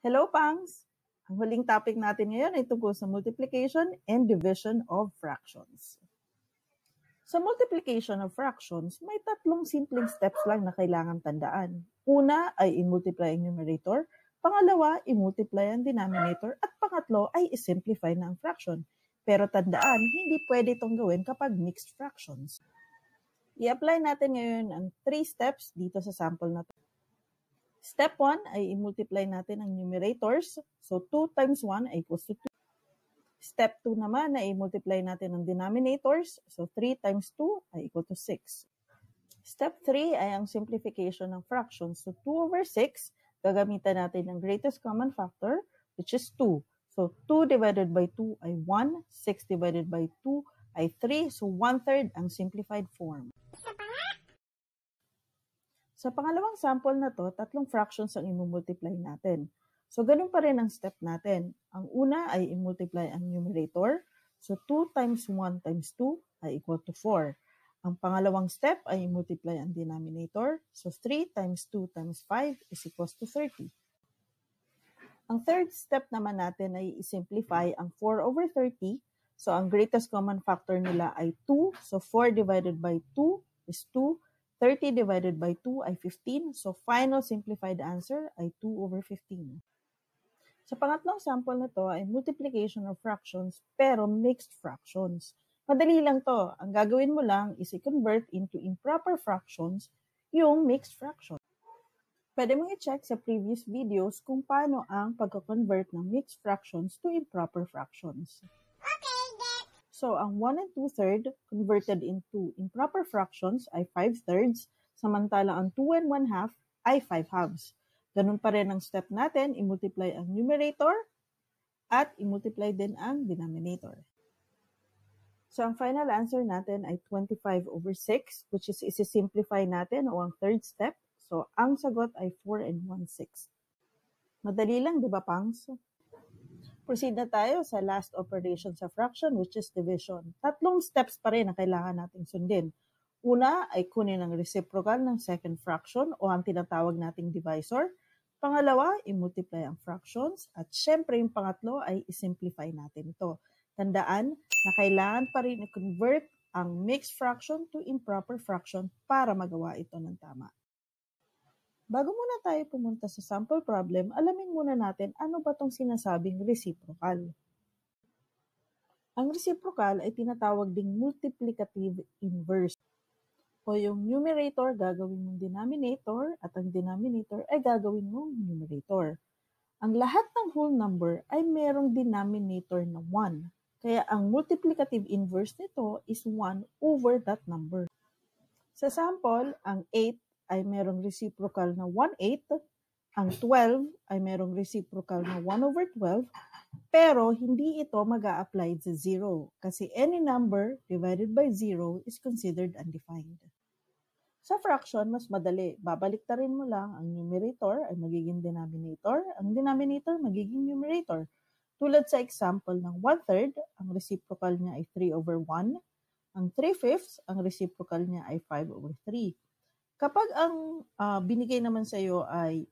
Hello, Pangs! Ang huling topic natin ngayon ay tungkol sa multiplication and division of fractions. Sa multiplication of fractions, may tatlong simpleng steps lang na kailangan tandaan. Una ay i-multiply ang numerator, pangalawa, i-multiply ang denominator, at pangatlo ay i-simplify na ang fraction. Pero tandaan, hindi pwede itong gawin kapag mixed fractions. I-apply natin ngayon ang three steps dito sa sample na. Step 1 ay i-multiply natin ang numerators. So 2 times 1 ay equals to 2. Step 2 naman ay i-multiply natin ang denominators. So 3 times 2 ay equal to 6. Step 3 ay ang simplification ng fractions. So 2 over 6, gagamitan natin ang greatest common factor, which is 2. So 2 divided by 2 ay 1, 6 divided by 2 ay 3, so 1 third ang simplified form. Sa pangalawang sample na to, tatlong fractions ang imumultiply natin. So, ganun pa rin ang step natin. Ang una ay i-multiply ang numerator. So, 2 times 1 times 2 ay equal to 4. Ang pangalawang step ay i-multiply ang denominator. So, 3 times 2 times 5 is equals to 30. Ang third step naman natin ay i-simplify ang 4 over 30. So, ang greatest common factor nila ay 2. So, 4 divided by 2 is 2. 30 divided by 2 ay 15. So, final simplified answer ay 2 over 15. Sa pangatlong sample na to ay multiplication of fractions pero mixed fractions. Madali lang to. Ang gagawin mo lang is i-convert into improper fractions yung mixed fraction. Pwede mong i-check sa previous videos kung paano ang pagka-convert ng mixed fractions to improper fractions. So, ang 1 and 2 third converted into improper fractions ay 5 thirds, samantalang ang 2 and 1 half ay 5 halves. Ganun pa rin ang step natin, i-multiply ang numerator at i-multiply din ang denominator. So, ang final answer natin ay 25 over 6, which is isi-simplify natin o ang third step. So, ang sagot ay 4 and 1 6. Madali lang, di ba, Pangs? Proceed na tayo sa last operation sa fraction which is division. Tatlong steps pa rin ang kailangan nating sundin. Una ay kunin ang reciprocal ng second fraction o ang tinatawag nating divisor. Pangalawa, i-multiply ang fractions. At syempre yung pangatlo ay i-simplify natin ito. Tandaan na kailangan pa rin i-convert ang mixed fraction to improper fraction para magawa ito ng tama. Bago muna tayo pumunta sa sample problem, alamin muna natin ano ba tong sinasabing reciprocal. Ang reciprocal ay tinatawag ding multiplicative inverse. O yung numerator gagawin mong denominator at ang denominator ay gagawin mong numerator. Ang lahat ng whole number ay merong denominator na 1. Kaya ang multiplicative inverse nito is 1 over that number. Sa sample, ang 8 ay merong reciprocal na 1/8, ang 12 ay merong reciprocal na 1 over 12, pero hindi ito mag apply sa 0 kasi any number divided by 0 is considered undefined. Sa fraction, mas madali. Babalik rin mo lang ang numerator ay magiging denominator, ang denominator magiging numerator. Tulad sa example ng 1 third, ang reciprocal niya ay 3 over 1. Ang 3 fifths, ang reciprocal niya ay 5 over 3. Kapag ang uh, binigay naman sa iyo ay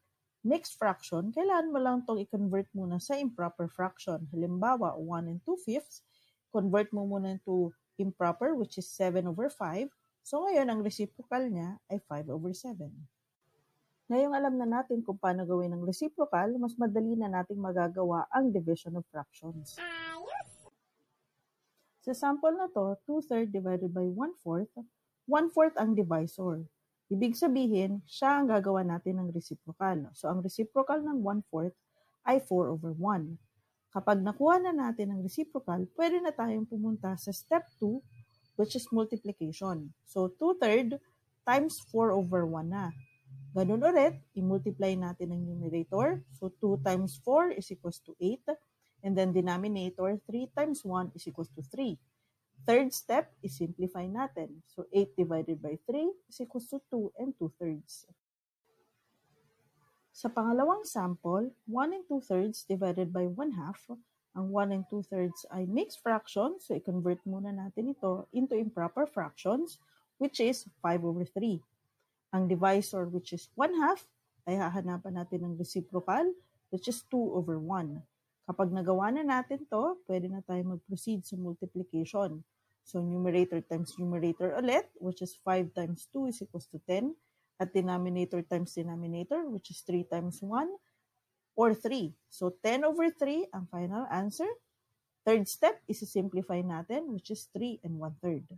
mixed fraction, kailangan mo lang itong i-convert muna sa improper fraction. Halimbawa, 1 and 2 fifths, convert mo muna into improper, which is 7 over 5. So ngayon, ang reciprocal niya ay 5 over 7. Ngayong alam na natin kung paano gawin ang reciprocal, mas madali na nating magagawa ang division of fractions. Sa sample na to, 2 third divided by 1 fourth, 1 fourth ang divisor. Ibig sabihin, siya ang gagawa natin ng reciprocal. So, ang reciprocal ng 1/4 ay 4 over 1. Kapag nakuha na natin ang reciprocal, pwede na tayong pumunta sa step 2, which is multiplication. So, 2 third times 4 over 1 na. Ganun ulit, i-multiply natin ang numerator. So, 2 times 4 is equals to 8. And then denominator, 3 times 1 is equals to 3. Third step is simplify natin. So 8 divided by 3 is equals to 2 and 2 thirds. Sa pangalawang sample, 1 and 2 thirds divided by 1 half. Ang 1 and 2 thirds ay mixed fraction, so i-convert muna natin ito into improper fractions, which is 5 over 3. Ang divisor, which is 1 half, ay hahanapan natin ng reciprocal. which is 2 over 1. Kapag nagawa na natin to, pwede na tayo mag-proceed sa multiplication. So numerator times numerator ulit, which is 5 times 2 is equals to 10. At denominator times denominator, which is 3 times 1, or 3. So 10 over 3 ang final answer. Third step is simplify natin, which is 3 and 1 third.